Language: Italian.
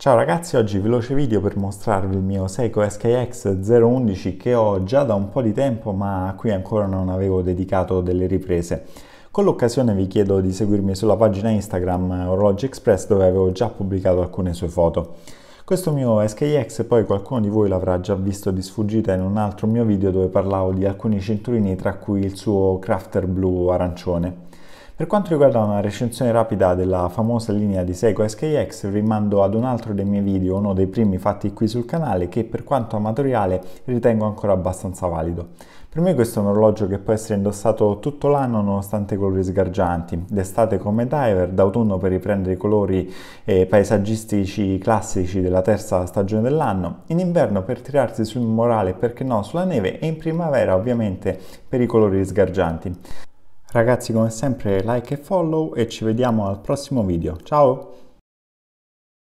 Ciao ragazzi, oggi veloce video per mostrarvi il mio Seiko SKX 011 che ho già da un po' di tempo ma a cui ancora non avevo dedicato delle riprese. Con l'occasione vi chiedo di seguirmi sulla pagina Instagram Orologi Express dove avevo già pubblicato alcune sue foto. Questo mio SKX poi qualcuno di voi l'avrà già visto di sfuggita in un altro mio video dove parlavo di alcuni cinturini tra cui il suo crafter blu arancione. Per quanto riguarda una recensione rapida della famosa linea di Seiko SKX, rimando ad un altro dei miei video, uno dei primi fatti qui sul canale, che per quanto amatoriale ritengo ancora abbastanza valido. Per me questo è un orologio che può essere indossato tutto l'anno nonostante colori sgargianti, d'estate come diver, d'autunno per riprendere i colori eh, paesaggistici classici della terza stagione dell'anno, in inverno per tirarsi sul morale perché no sulla neve e in primavera ovviamente per i colori sgargianti. Ragazzi come sempre like e follow e ci vediamo al prossimo video. Ciao!